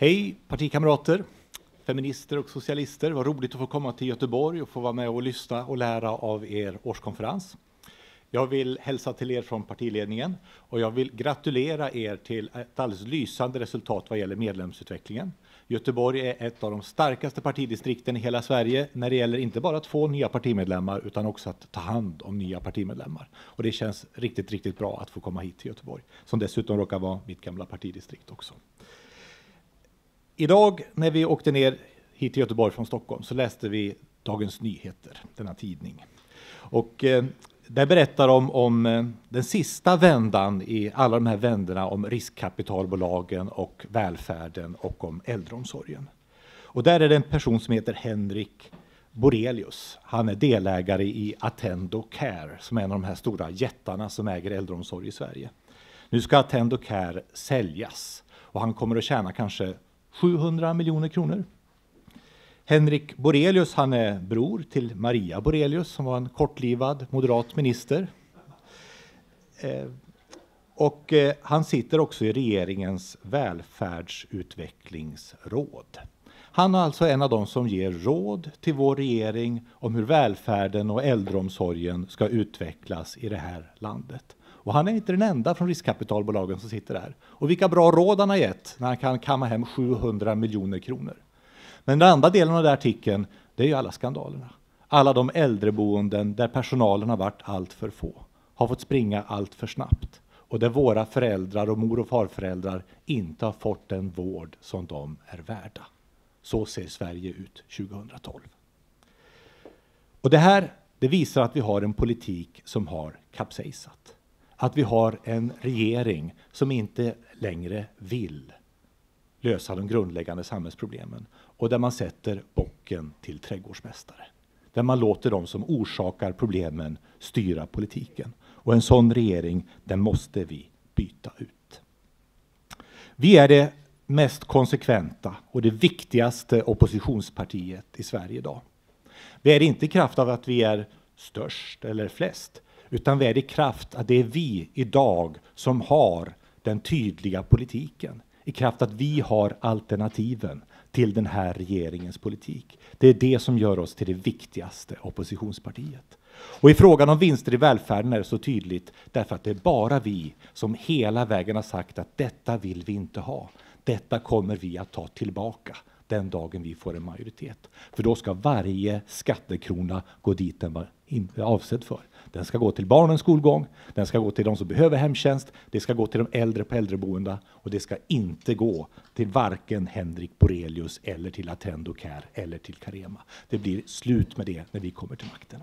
Hej partikamrater, feminister och socialister. Vad roligt att få komma till Göteborg och få vara med och lyssna och lära av er årskonferens. Jag vill hälsa till er från partiledningen och jag vill gratulera er till ett alldeles lysande resultat vad gäller medlemsutvecklingen. Göteborg är ett av de starkaste partidistrikten i hela Sverige när det gäller inte bara att få nya partimedlemmar utan också att ta hand om nya partimedlemmar. Och det känns riktigt, riktigt bra att få komma hit till Göteborg, som dessutom råkar vara mitt gamla partidistrikt också. Idag när vi åkte ner hit till Göteborg från Stockholm så läste vi Dagens Nyheter, denna tidning. Och eh, där berättar de om eh, den sista vändan i alla de här vändorna om riskkapitalbolagen och välfärden och om äldreomsorgen. Och där är det en person som heter Henrik Borelius. Han är delägare i Attendo Care som är en av de här stora jättarna som äger äldreomsorg i Sverige. Nu ska Attendo Care säljas och han kommer att tjäna kanske 700 miljoner kronor. Henrik Borelius, han är bror till Maria Borelius som var en kortlivad moderat minister. Eh, och eh, han sitter också i regeringens välfärdsutvecklingsråd. Han är alltså en av dem som ger råd till vår regering om hur välfärden och äldreomsorgen ska utvecklas i det här landet. Och han är inte den enda från riskkapitalbolagen som sitter där. Och vilka bra råd han har gett när han kan kamma hem 700 miljoner kronor. Men den andra delen av den artikeln, det är ju alla skandalerna. Alla de äldreboenden där personalen har varit allt för få, har fått springa allt för snabbt och där våra föräldrar och mor och farföräldrar inte har fått den vård som de är värda. Så ser Sverige ut 2012. Och det här det visar att vi har en politik som har kapsejsat. Att vi har en regering som inte längre vill lösa de grundläggande samhällsproblemen och där man sätter bocken till trädgårdsmästare. Där man låter de som orsakar problemen styra politiken. Och en sån regering, den måste vi byta ut. Vi är det mest konsekventa och det viktigaste oppositionspartiet i Sverige idag. Vi är det inte i kraft av att vi är störst eller flest, utan vi är i kraft att det är vi idag som har den tydliga politiken. I kraft att vi har alternativen till den här regeringens politik. Det är det som gör oss till det viktigaste oppositionspartiet. Och i frågan om vinster i välfärden är det så tydligt därför att det är bara vi som hela vägen har sagt att detta vill vi inte ha. Detta kommer vi att ta tillbaka den dagen vi får en majoritet. För då ska varje skattekrona gå dit den var avsedd för. Den ska gå till barnens skolgång, den ska gå till de som behöver hemtjänst, det ska gå till de äldre på äldreboenda och det ska inte gå till varken Henrik Borelius eller till Attendo Care eller till Carema. Det blir slut med det när vi kommer till makten.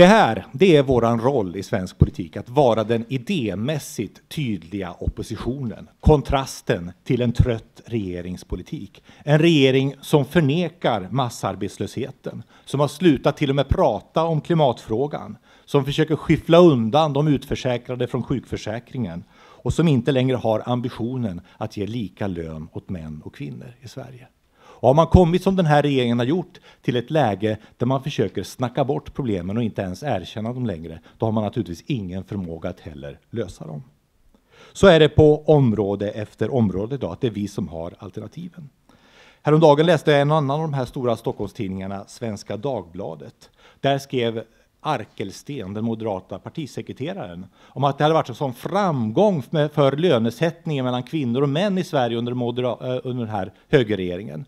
Det här, det är våran roll i svensk politik, att vara den idémässigt tydliga oppositionen. Kontrasten till en trött regeringspolitik. En regering som förnekar massarbetslösheten, som har slutat till och med prata om klimatfrågan, som försöker skyffla undan de utförsäkrade från sjukförsäkringen och som inte längre har ambitionen att ge lika lön åt män och kvinnor i Sverige. Och har man kommit som den här regeringen har gjort till ett läge där man försöker snacka bort problemen och inte ens erkänna dem längre, då har man naturligtvis ingen förmåga att heller lösa dem. Så är det på område efter område idag, att det är vi som har alternativen. Häromdagen läste jag en annan av de här stora Stockholmstidningarna, Svenska Dagbladet. Där skrev Arkelsten, den moderata partisekreteraren, om att det hade varit en sån framgång för lönesättningen mellan kvinnor och män i Sverige under, eh, under den här högerregeringen.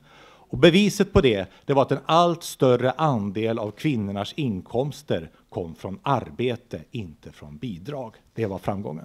Och beviset på det, det var att en allt större andel av kvinnornas inkomster kom från arbete, inte från bidrag. Det var framgången.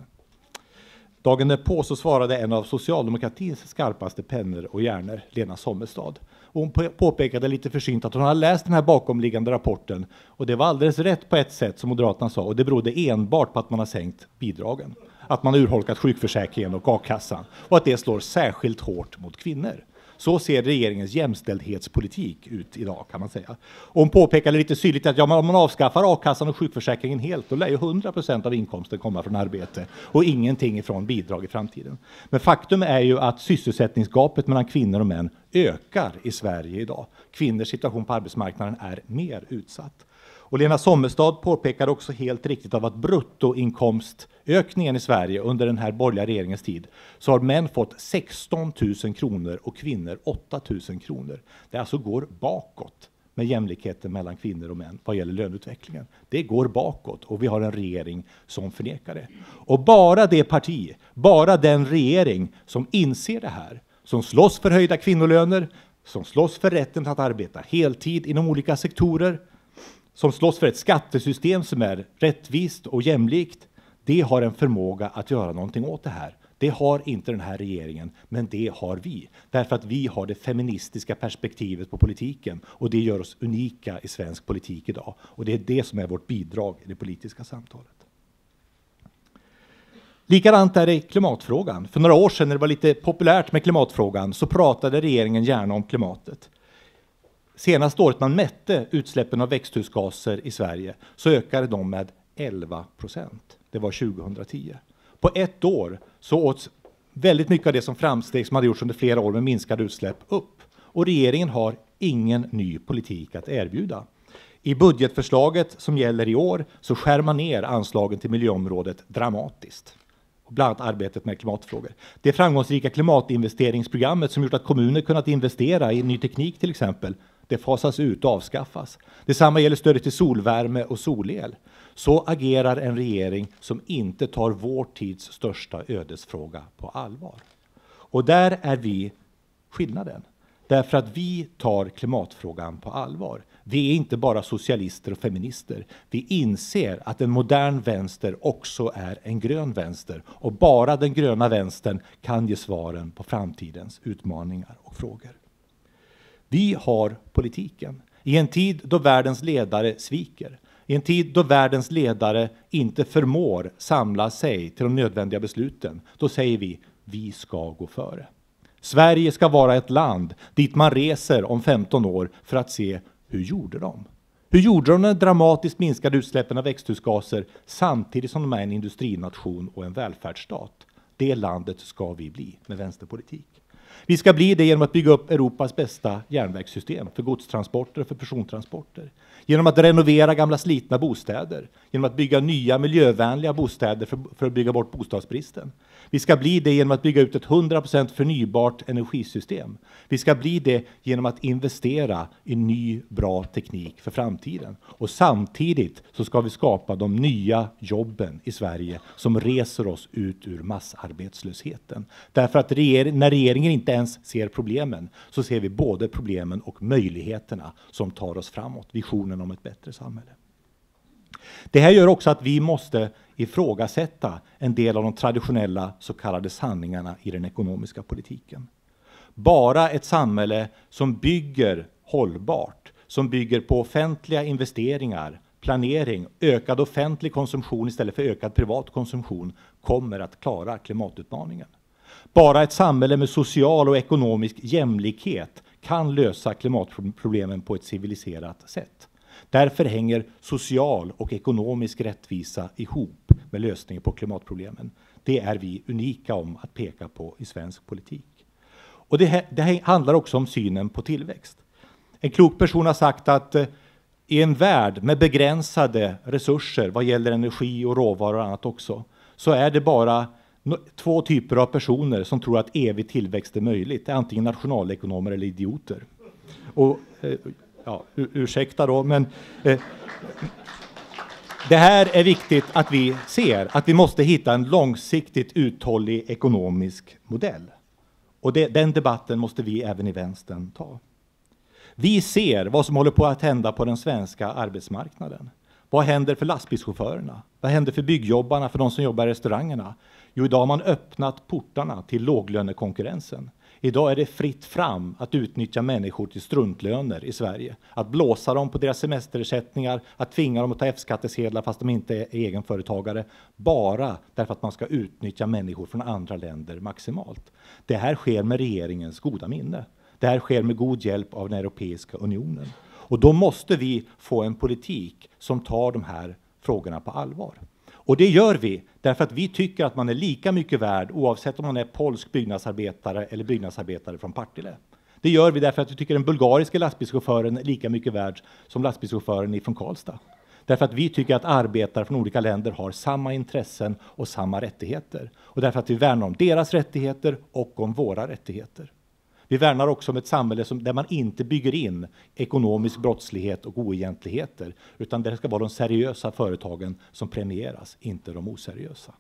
Dagen därpå så svarade en av socialdemokratins skarpaste pennor och hjärnor, Lena Sommestad. Och hon påpekade lite försynt att hon hade läst den här bakomliggande rapporten och det var alldeles rätt på ett sätt som Moderaterna sa och det berodde enbart på att man har sänkt bidragen. Att man har urholkat sjukförsäkringen och a-kassan och att det slår särskilt hårt mot kvinnor. Så ser regeringens jämställdhetspolitik ut idag kan man säga. Och hon påpekade lite syrligt att ja, om man avskaffar a-kassan och sjukförsäkringen helt, då lär ju 100 procent av inkomsten komma från arbete och ingenting ifrån bidrag i framtiden. Men faktum är ju att sysselsättningsgapet mellan kvinnor och män ökar i Sverige idag. Kvinnors situation på arbetsmarknaden är mer utsatt. Och Lena Sommerstad påpekar också helt riktigt av att bruttoinkomst Ökningen i Sverige under den här borgerliga regeringens tid så har män fått 16 000 kronor och kvinnor 8 000 kronor. Det alltså går bakåt med jämlikheten mellan kvinnor och män vad gäller löneutvecklingen. Det går bakåt och vi har en regering som förnekar det. Och bara det parti, bara den regering som inser det här, som slåss för höjda kvinnolöner, som slåss för rätten att arbeta heltid inom olika sektorer, som slåss för ett skattesystem som är rättvist och jämlikt, det har en förmåga att göra någonting åt det här. Det har inte den här regeringen, men det har vi. Därför att vi har det feministiska perspektivet på politiken och det gör oss unika i svensk politik idag. Och det är det som är vårt bidrag i det politiska samtalet. Likadant är det i klimatfrågan. För några år sedan när det var lite populärt med klimatfrågan så pratade regeringen gärna om klimatet. Senaste året man mätte utsläppen av växthusgaser i Sverige så ökade de med 11 procent. Det var 2010. På ett år så åts väldigt mycket av det som framsteg som hade gjorts under flera år med minskade utsläpp upp. Och regeringen har ingen ny politik att erbjuda. I budgetförslaget som gäller i år så skär man ner anslagen till miljöområdet dramatiskt. Bland annat arbetet med klimatfrågor. Det framgångsrika klimatinvesteringsprogrammet som gjort att kommuner kunnat investera i ny teknik till exempel, det fasas ut och avskaffas. Detsamma gäller stödet till solvärme och solel. Så agerar en regering som inte tar vår tids största ödesfråga på allvar. Och där är vi skillnaden. Därför att vi tar klimatfrågan på allvar. Vi är inte bara socialister och feminister. Vi inser att en modern vänster också är en grön vänster. Och bara den gröna vänstern kan ge svaren på framtidens utmaningar och frågor. Vi har politiken. I en tid då världens ledare sviker, i en tid då världens ledare inte förmår samla sig till de nödvändiga besluten, då säger vi vi ska gå före. Sverige ska vara ett land dit man reser om 15 år för att se hur gjorde de? Hur gjorde de när dramatiskt minskade utsläppen av växthusgaser samtidigt som de är en industrination och en välfärdsstat? Det landet ska vi bli med vänsterpolitik. Vi ska bli det genom att bygga upp Europas bästa järnvägssystem för godstransporter och för persontransporter. Genom att renovera gamla slitna bostäder, genom att bygga nya miljövänliga bostäder för, för att bygga bort bostadsbristen. Vi ska bli det genom att bygga ut ett 100% förnybart energisystem. Vi ska bli det genom att investera i ny bra teknik för framtiden. Och samtidigt så ska vi skapa de nya jobben i Sverige som reser oss ut ur massarbetslösheten. Därför att regering, när regeringen inte inte ens ser problemen så ser vi både problemen och möjligheterna som tar oss framåt. Visionen om ett bättre samhälle. Det här gör också att vi måste ifrågasätta en del av de traditionella så kallade sanningarna i den ekonomiska politiken. Bara ett samhälle som bygger hållbart, som bygger på offentliga investeringar, planering, ökad offentlig konsumtion istället för ökad privat konsumtion kommer att klara klimatutmaningen. Bara ett samhälle med social och ekonomisk jämlikhet kan lösa klimatproblemen på ett civiliserat sätt. Därför hänger social och ekonomisk rättvisa ihop med lösningen på klimatproblemen. Det är vi unika om att peka på i svensk politik. Och det, här, det här handlar också om synen på tillväxt. En klok person har sagt att eh, i en värld med begränsade resurser vad gäller energi och råvaror och annat också, så är det bara två typer av personer som tror att evig tillväxt är möjligt. Det är antingen nationalekonomer eller idioter. Och, eh, ja, ursäkta då, men eh, det här är viktigt att vi ser, att vi måste hitta en långsiktigt uthållig ekonomisk modell. Och det, den debatten måste vi även i vänstern ta. Vi ser vad som håller på att hända på den svenska arbetsmarknaden. Vad händer för lastbilschaufförerna? Vad händer för byggjobbarna, för de som jobbar i restaurangerna? Jo, idag har man öppnat portarna till låglönekonkurrensen. Idag är det fritt fram att utnyttja människor till struntlöner i Sverige. Att blåsa dem på deras semesterersättningar, att tvinga dem att ta F-skattesedlar fast de inte är egenföretagare. Bara därför att man ska utnyttja människor från andra länder maximalt. Det här sker med regeringens goda minne. Det här sker med god hjälp av den Europeiska unionen. Och då måste vi få en politik som tar de här frågorna på allvar. Och det gör vi därför att vi tycker att man är lika mycket värd oavsett om man är polsk byggnadsarbetare eller byggnadsarbetare från Partille. Det gör vi därför att vi tycker den bulgariska lastbilschauffören är lika mycket värd som lastbilschauffören från Karlstad. Därför att vi tycker att arbetare från olika länder har samma intressen och samma rättigheter. Och därför att vi värnar om deras rättigheter och om våra rättigheter. Vi värnar också om ett samhälle som, där man inte bygger in ekonomisk brottslighet och oegentligheter, utan där det ska vara de seriösa företagen som premieras, inte de oseriösa.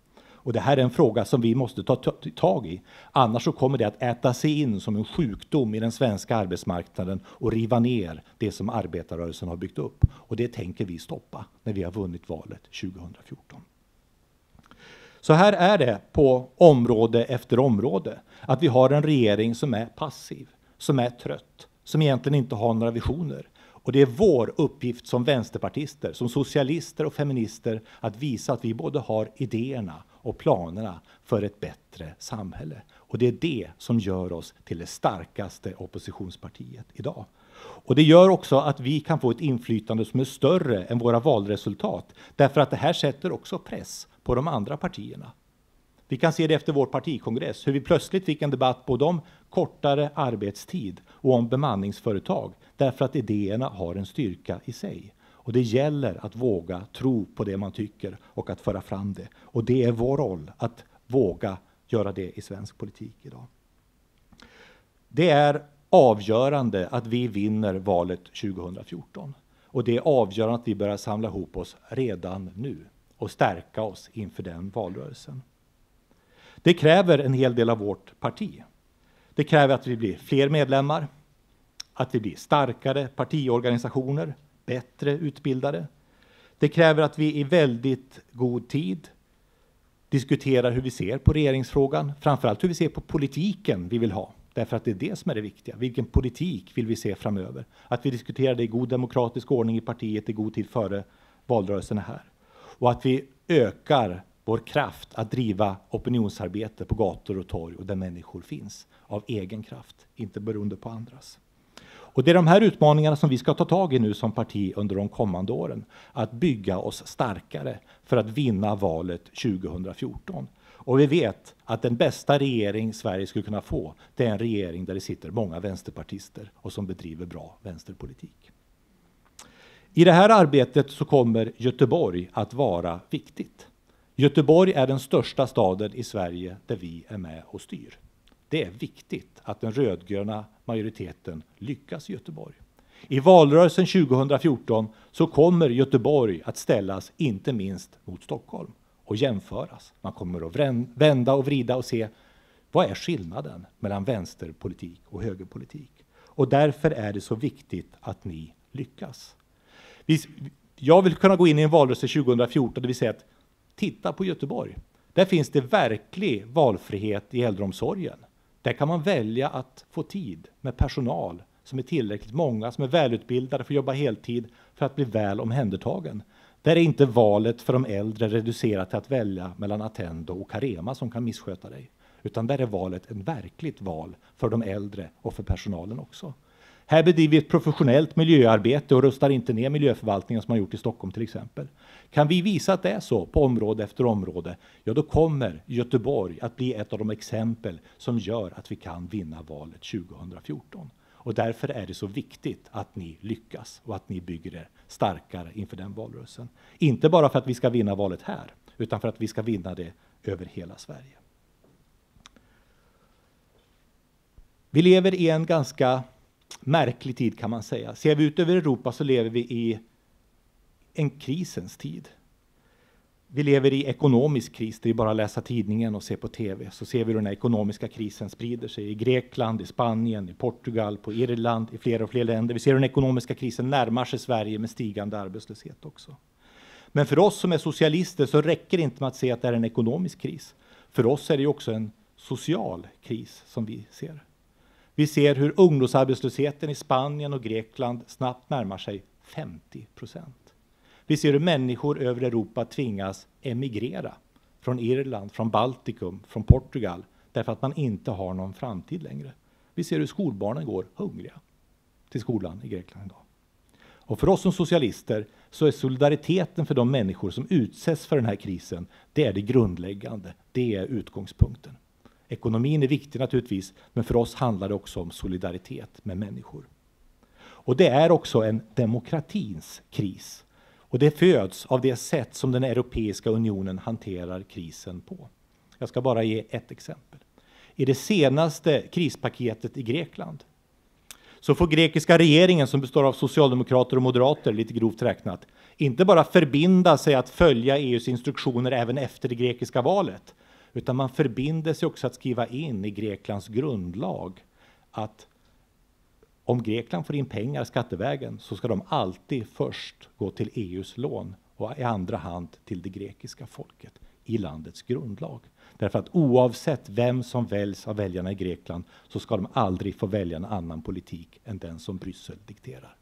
Och det här är en fråga som vi måste ta tag i. Annars så kommer det att äta sig in som en sjukdom i den svenska arbetsmarknaden och riva ner det som arbetarrörelsen har byggt upp. Och det tänker vi stoppa när vi har vunnit valet 2014. Så här är det på område efter område. Att vi har en regering som är passiv, som är trött, som egentligen inte har några visioner. Och det är vår uppgift som vänsterpartister, som socialister och feminister att visa att vi både har idéerna och planerna för ett bättre samhälle. Och det är det som gör oss till det starkaste oppositionspartiet idag. Och det gör också att vi kan få ett inflytande som är större än våra valresultat. Därför att det här sätter också press på de andra partierna. Vi kan se det efter vår partikongress, hur vi plötsligt fick en debatt både om kortare arbetstid och om bemanningsföretag, därför att idéerna har en styrka i sig. Och det gäller att våga tro på det man tycker och att föra fram det. Och det är vår roll att våga göra det i svensk politik idag. Det är avgörande att vi vinner valet 2014. Och det är avgörande att vi börjar samla ihop oss redan nu och stärka oss inför den valrörelsen. Det kräver en hel del av vårt parti. Det kräver att vi blir fler medlemmar, att vi blir starkare partiorganisationer, bättre utbildade. Det kräver att vi i väldigt god tid diskuterar hur vi ser på regeringsfrågan, framförallt hur vi ser på politiken vi vill ha. Därför att det är det som är det viktiga. Vilken politik vill vi se framöver? Att vi diskuterar det i god demokratisk ordning i partiet i god tid före valrörelsen är här. Och att vi ökar vår kraft att driva opinionsarbete på gator och torg och där människor finns av egen kraft, inte beroende på andras. Och det är de här utmaningarna som vi ska ta tag i nu som parti under de kommande åren. Att bygga oss starkare för att vinna valet 2014. Och vi vet att den bästa regering Sverige skulle kunna få, det är en regering där det sitter många vänsterpartister och som bedriver bra vänsterpolitik. I det här arbetet så kommer Göteborg att vara viktigt. Göteborg är den största staden i Sverige där vi är med och styr. Det är viktigt att den rödgröna majoriteten lyckas i Göteborg. I valrörelsen 2014 så kommer Göteborg att ställas inte minst mot Stockholm och jämföras. Man kommer att vända och vrida och se vad är skillnaden mellan vänsterpolitik och högerpolitik? Och därför är det så viktigt att ni lyckas. Jag vill kunna gå in i en valrörelse 2014 där vi säger att titta på Göteborg. Där finns det verklig valfrihet i äldreomsorgen. Där kan man välja att få tid med personal som är tillräckligt många, som är välutbildade för att jobba heltid för att bli väl omhändertagen. Där är inte valet för de äldre reducerat till att välja mellan Attendo och Carema som kan missköta dig. Utan där är valet ett verkligt val för de äldre och för personalen också. Här bedriver vi ett professionellt miljöarbete och rustar inte ner miljöförvaltningen som man gjort i Stockholm till exempel. Kan vi visa att det är så på område efter område, ja då kommer Göteborg att bli ett av de exempel som gör att vi kan vinna valet 2014. Och därför är det så viktigt att ni lyckas och att ni bygger er starkare inför den valrörelsen. Inte bara för att vi ska vinna valet här, utan för att vi ska vinna det över hela Sverige. Vi lever i en ganska märklig tid kan man säga. Ser vi ut över Europa så lever vi i en krisens tid. Vi lever i ekonomisk kris. Det är bara att läsa tidningen och se på TV så ser vi hur den här ekonomiska krisen sprider sig i Grekland, i Spanien, i Portugal, på Irland, i flera och fler länder. Vi ser hur den ekonomiska krisen närmar sig Sverige med stigande arbetslöshet också. Men för oss som är socialister så räcker det inte med att se att det är en ekonomisk kris. För oss är det också en social kris som vi ser. Vi ser hur ungdomsarbetslösheten i Spanien och Grekland snabbt närmar sig 50 procent. Vi ser hur människor över Europa tvingas emigrera från Irland, från Baltikum, från Portugal därför att man inte har någon framtid längre. Vi ser hur skolbarnen går hungriga till skolan i Grekland idag. Och för oss som socialister så är solidariteten för de människor som utsätts för den här krisen, det är det grundläggande. Det är utgångspunkten. Ekonomin är viktig naturligtvis, men för oss handlar det också om solidaritet med människor. Och det är också en demokratins kris. Och det föds av det sätt som den Europeiska unionen hanterar krisen på. Jag ska bara ge ett exempel. I det senaste krispaketet i Grekland så får grekiska regeringen, som består av socialdemokrater och moderater, lite grovt räknat, inte bara förbinda sig att följa EUs instruktioner även efter det grekiska valet, utan man förbinder sig också att skriva in i Greklands grundlag att om Grekland får in pengar skattevägen så ska de alltid först gå till EUs lån och i andra hand till det grekiska folket i landets grundlag. Därför att oavsett vem som väljs av väljarna i Grekland så ska de aldrig få välja en annan politik än den som Bryssel dikterar.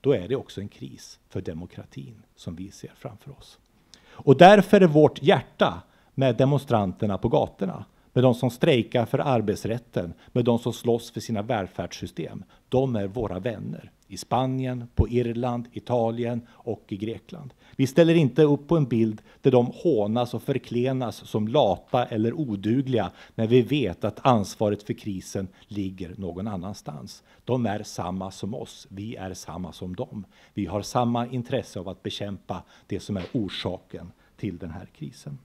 Då är det också en kris för demokratin som vi ser framför oss. Och därför är vårt hjärta med demonstranterna på gatorna med de som strejkar för arbetsrätten, med de som slåss för sina välfärdssystem. De är våra vänner i Spanien, på Irland, Italien och i Grekland. Vi ställer inte upp på en bild där de hånas och förklenas som lata eller odugliga när vi vet att ansvaret för krisen ligger någon annanstans. De är samma som oss, vi är samma som dem. Vi har samma intresse av att bekämpa det som är orsaken till den här krisen.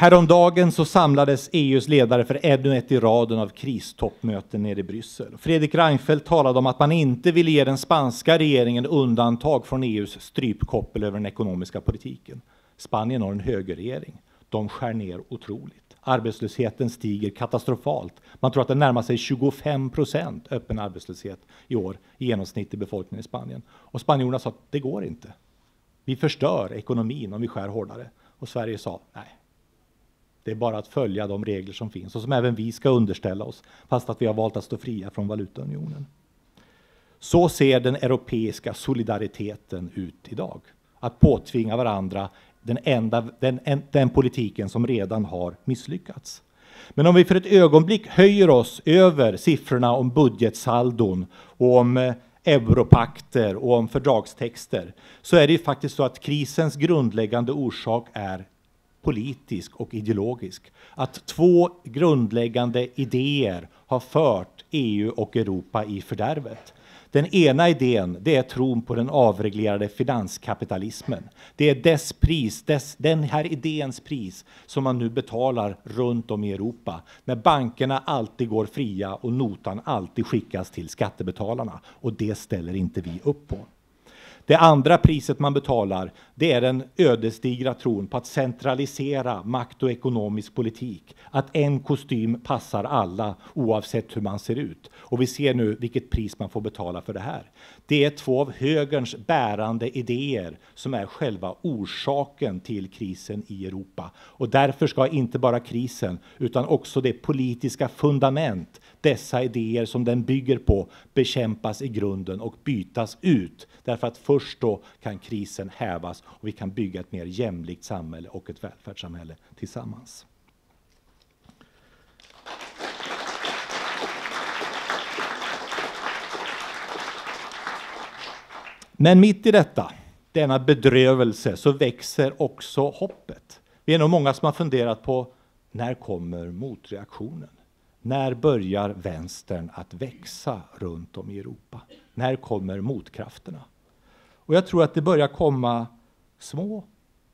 Häromdagen så samlades EUs ledare för ännu ett i raden av kristoppmöten nere i Bryssel. Fredrik Reinfeldt talade om att man inte ville ge den spanska regeringen undantag från EUs strypkoppel över den ekonomiska politiken. Spanien har en högerregering. De skär ner otroligt. Arbetslösheten stiger katastrofalt. Man tror att den närmar sig 25 procent öppen arbetslöshet i år i genomsnitt i befolkningen i Spanien. Och spanjorerna sa att det går inte. Vi förstör ekonomin om vi skär hårdare. Och Sverige sa nej, det är bara att följa de regler som finns och som även vi ska underställa oss, fast att vi har valt att stå fria från valutaunionen. Så ser den europeiska solidariteten ut idag. Att påtvinga varandra den, enda, den, den politiken som redan har misslyckats. Men om vi för ett ögonblick höjer oss över siffrorna om budgetsaldon och om eh, europakter och om fördragstexter så är det ju faktiskt så att krisens grundläggande orsak är politisk och ideologisk. Att två grundläggande idéer har fört EU och Europa i fördärvet. Den ena idén det är tron på den avreglerade finanskapitalismen. Det är dess pris, dess, den här idéns pris som man nu betalar runt om i Europa. När bankerna alltid går fria och notan alltid skickas till skattebetalarna. Och det ställer inte vi upp på. Det andra priset man betalar, det är den ödesdigra tron på att centralisera makt och ekonomisk politik. Att en kostym passar alla oavsett hur man ser ut. Och vi ser nu vilket pris man får betala för det här. Det är två av högerns bärande idéer som är själva orsaken till krisen i Europa. Och därför ska inte bara krisen utan också det politiska fundament dessa idéer som den bygger på bekämpas i grunden och bytas ut. Därför att först då kan krisen hävas och vi kan bygga ett mer jämlikt samhälle och ett välfärdssamhälle tillsammans. Men mitt i detta, denna bedrövelse, så växer också hoppet. Vi är nog många som har funderat på när kommer motreaktionen? När börjar vänstern att växa runt om i Europa? När kommer motkrafterna? Och jag tror att det börjar komma små,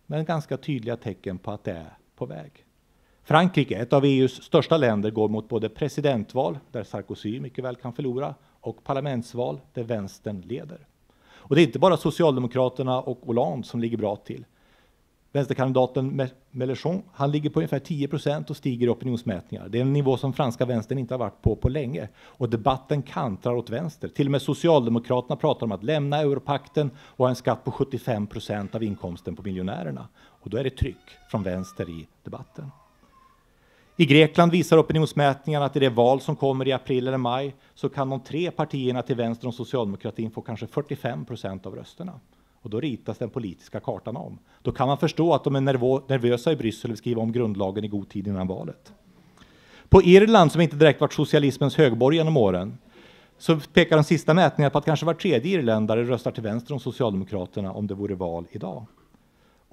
men ganska tydliga tecken på att det är på väg. Frankrike, ett av EUs största länder, går mot både presidentval, där Sarkozy mycket väl kan förlora, och parlamentsval, där vänstern leder. Och det är inte bara Socialdemokraterna och Hollande som ligger bra till. Vänsterkandidaten Mélenchon, han ligger på ungefär 10 procent och stiger i opinionsmätningar. Det är en nivå som franska vänstern inte har varit på på länge. Och debatten kantrar åt vänster. Till och med Socialdemokraterna pratar om att lämna europakten och ha en skatt på 75 procent av inkomsten på miljonärerna. Och då är det tryck från vänster i debatten. I Grekland visar opinionsmätningarna att i det val som kommer i april eller maj så kan de tre partierna till vänster om socialdemokratin få kanske 45 procent av rösterna. Och då ritas den politiska kartan om. Då kan man förstå att de är nervösa i Bryssel och skriva om grundlagen i god tid innan valet. På Irland, som inte direkt varit socialismens högborg genom åren, så pekar de sista mätningarna på att kanske var tredje irländare röstar till vänster om Socialdemokraterna om det vore val idag.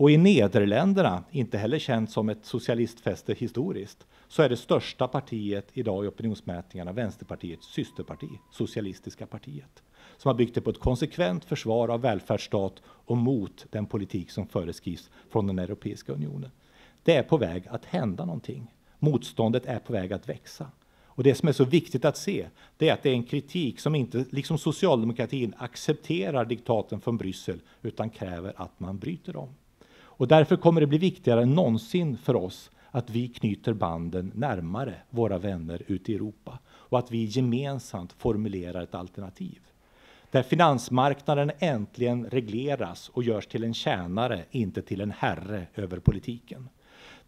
Och i Nederländerna, inte heller känt som ett socialistfäste historiskt, så är det största partiet idag i opinionsmätningarna Vänsterpartiets systerparti, Socialistiska partiet, som har byggt det på ett konsekvent försvar av välfärdsstat och mot den politik som föreskrivs från den Europeiska unionen. Det är på väg att hända någonting. Motståndet är på väg att växa. Och det som är så viktigt att se, det är att det är en kritik som inte, liksom socialdemokratin, accepterar diktaten från Bryssel, utan kräver att man bryter dem. Och därför kommer det bli viktigare än någonsin för oss att vi knyter banden närmare våra vänner ute i Europa och att vi gemensamt formulerar ett alternativ. Där finansmarknaden äntligen regleras och görs till en tjänare, inte till en herre över politiken.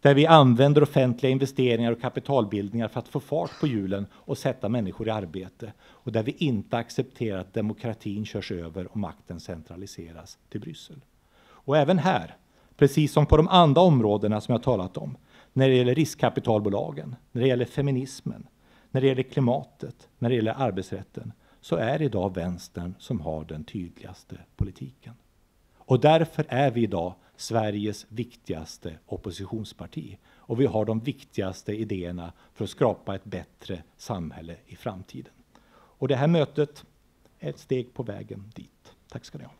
Där vi använder offentliga investeringar och kapitalbildningar för att få fart på hjulen och sätta människor i arbete. Och där vi inte accepterar att demokratin körs över och makten centraliseras till Bryssel. Och även här, precis som på de andra områdena som jag talat om, när det gäller riskkapitalbolagen, när det gäller feminismen, när det gäller klimatet, när det gäller arbetsrätten, så är det idag vänstern som har den tydligaste politiken. Och därför är vi idag Sveriges viktigaste oppositionsparti. Och vi har de viktigaste idéerna för att skapa ett bättre samhälle i framtiden. Och det här mötet är ett steg på vägen dit. Tack ska ni ha.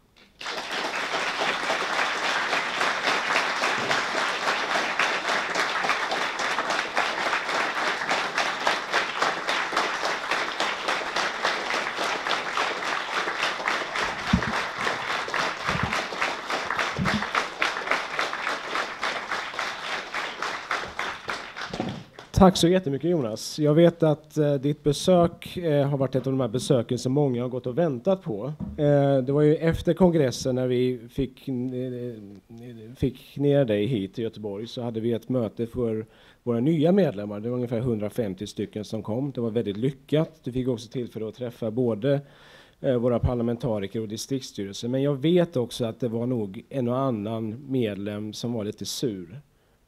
Tack så jättemycket Jonas. Jag vet att eh, ditt besök eh, har varit ett av de här besöken som många har gått och väntat på. Eh, det var ju efter kongressen när vi fick, eh, fick ner dig hit till Göteborg så hade vi ett möte för våra nya medlemmar. Det var ungefär 150 stycken som kom. Det var väldigt lyckat. Du fick också tillfälle att träffa både eh, våra parlamentariker och distriktsstyrelsen. Men jag vet också att det var nog en och annan medlem som var lite sur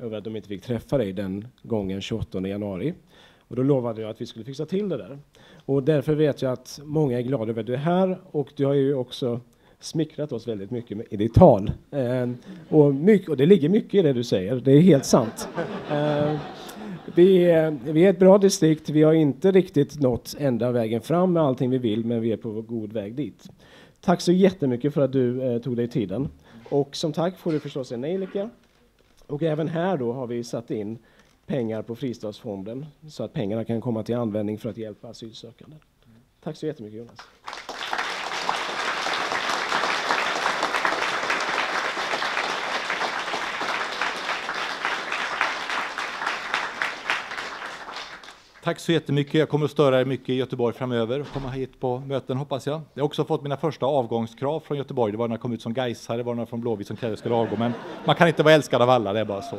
över att de inte fick träffa dig den gången 28 januari. Och då lovade jag att vi skulle fixa till det där. Och därför vet jag att många är glada över att du är här och du har ju också smickrat oss väldigt mycket i ditt tal. Eh, och, mycket, och det ligger mycket i det du säger, det är helt sant. Eh, vi, är, vi är ett bra distrikt, vi har inte riktigt nått ända vägen fram med allting vi vill, men vi är på god väg dit. Tack så jättemycket för att du eh, tog dig tiden. Och som tack får du förstås en nejlika och även här då har vi satt in pengar på fristadsfonden så att pengarna kan komma till användning för att hjälpa asylsökande. Tack så jättemycket Jonas. Tack så jättemycket. Jag kommer att störa er mycket i Göteborg framöver och komma hit på möten hoppas jag. Jag har också fått mina första avgångskrav från Göteborg. Det var när jag kom ut som Gaisare, det var några från Blåvitt som krävde att jag skulle avgå. Men man kan inte vara älskad av alla, det är bara så.